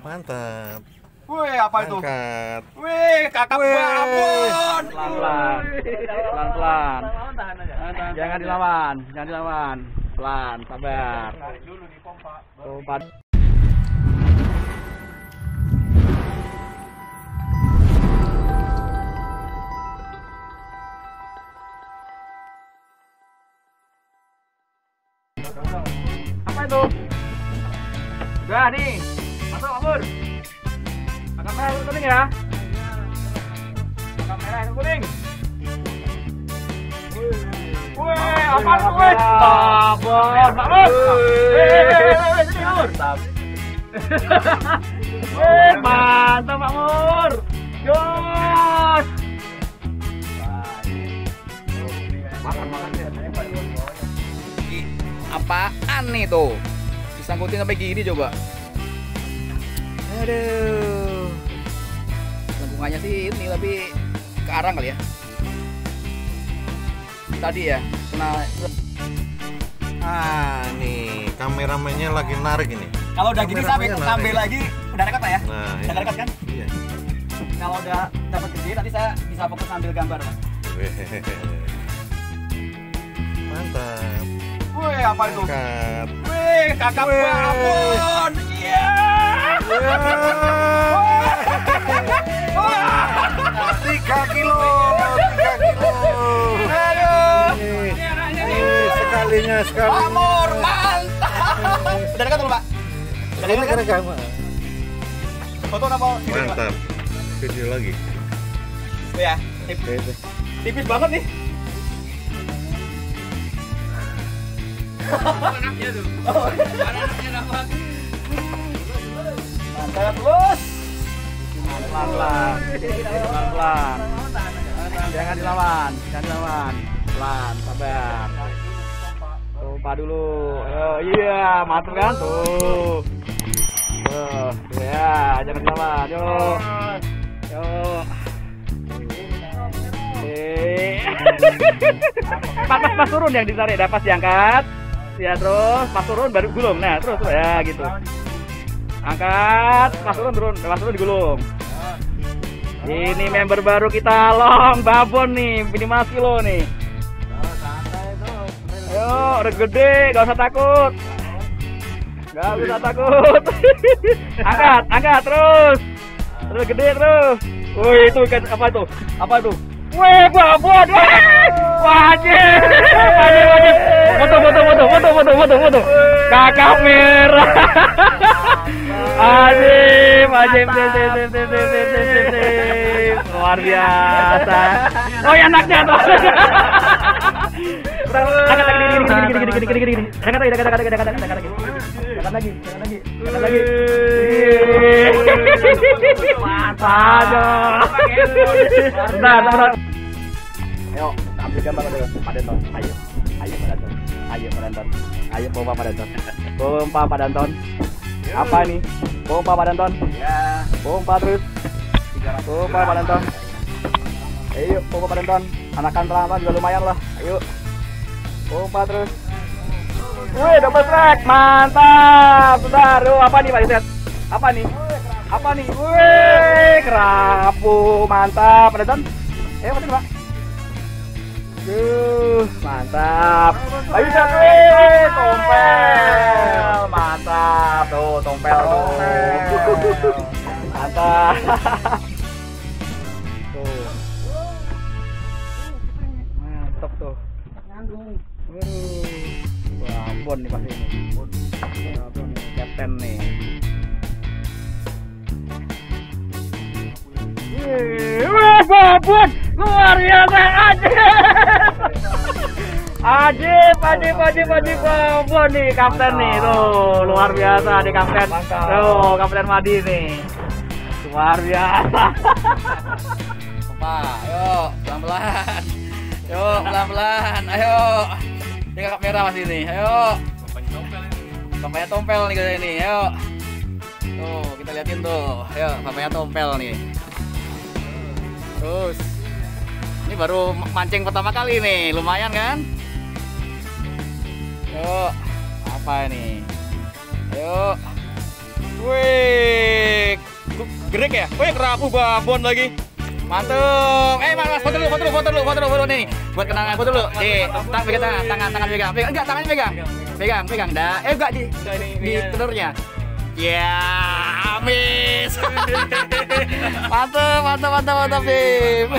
Mantap. Wih, apa itu? Angkat. Wih, kakak Wih. babon. Pelan-pelan. Pelan-pelan. Jangan dilawan, jangan dilawan. Pelan, sabar. Pompa. Apa itu? Udah nih. Masuk, Kabur. Agak merah itu kuning ya. Agak merah itu kuning. Wih, apa lu, wih? Kabur, kabur. Wih, sini, Kabur. Wih, mantap, Pak Mur. Jos. Apaan nih tuh? Disangkutin sampai gini coba. Aduh. Lengkungannya sih ini tapi ke arang kali ya. Tadi ya, kena Ah, nih kameramennya lagi narik ini. Kalau udah gini sampai sampai lagi udah dekat lah ya. Nah, Udah dekat kan? Iya. Kalau udah dapat gede nanti saya bisa fokus ambil gambar. Pak. Wih. Mantap. Wih, apa itu? Angkat. Wih, kakak Wih. Tiga kilo, tiga kilo. Aduh. Ini sekalinya sekali. Amor, mantap. Sudah dekat dulu, Pak. Sudah dekat kamu. Foto apa? Mantap. Video lagi. Itu ya. Tipis, tipis banget nih. Anaknya tuh. Anaknya dapat. Mantap terus. Pelan-pelan. Pelan-pelan. Jangan dilawan, jangan dilawan. Pelan, sabar. Pompa dulu. Oh, iya, mantap kan? Tuh. Tuh, ya, jangan dilawan. Yuk. Yuk. Eh. pas, pas, pas turun yang ditarik, dah pas diangkat. Ya terus, pas turun baru gulung. Nah, terus, terus. ya gitu. Angkat, pas turun turun, turun digulung. Ini member baru kita Long Babon nih, minimal kilo nih. Ayo, udah gede, gak usah takut. Gak usah takut. angkat, angkat terus. Terus gede terus. Wih, itu ikan apa itu? Apa itu? Wih, babon. Wajib. Wajib, wajib. Foto, foto, foto, foto, foto, foto, foto. Kakak merah. Azim, Azim, luar biasa. Oh, ya anaknya tuh. Angkat lagi, gini, gini, gini, gini, lagi, angkat lagi, lagi, angkat lagi. Lagi, angkat lagi, lagi. Mantap. Nah, teman-teman. Ayo, ambil gambar dulu. Padenton, ayo. Ayo, Padenton. Ayo, Padenton. Ayo, pompa apa nih? Pompa Pak Denton. Ya, Pompa terus. Pompa Pak Denton. Ayo, pompa Pak Denton. Anakan pelan juga lumayan lah. Ayo. Pompa terus. Wih, double track. Mantap. Bentar. Oh, apa nih Pak Iset? Apa nih? Apa nih? Wih, kerapu. Mantap. Pak Denton. Ayo, Pak Pak. Duh, mantap. Ayo wih, tompel. Mantap. Tuh, tompel tuh. Mantap. Tuh. Mantap tuh. Wah, Ambon nih pasti ini. Ambon nih, Kapten nih. Wih, wah, babon luar biasa ajib. Ajib, ajib, ajib, ajib, babon nih kapten nih tuh luar biasa nih kapten. Tuh kapten Madi nih. Luar biasa. Pompa, ayo pelan-pelan. Yuk, pelan-pelan. Ayo. Ini kakak merah masih nih. Ayo. Bapaknya tompel nih kita ini. Ayo. Tuh, kita liatin tuh. Ayo, bapaknya tompel nih. Terus. Ini baru mancing pertama kali nih. Lumayan kan? Yuk. Apa ini? Ayo. Wih. Gerik ya? Wih, kerapu babon lagi. Mantep. Eh, Mas, foto dulu, foto dulu, foto dulu, foto dulu, foto nih. Buat kenangan foto dulu. Nih, tangan pegang tangan, tangan, tangan pegang. Pegang enggak, tangannya pegang. Pegang, pegang. Dah. Eh, enggak di di telurnya. Ya, habis. mantep, mantep, mantep, mantep, Bim.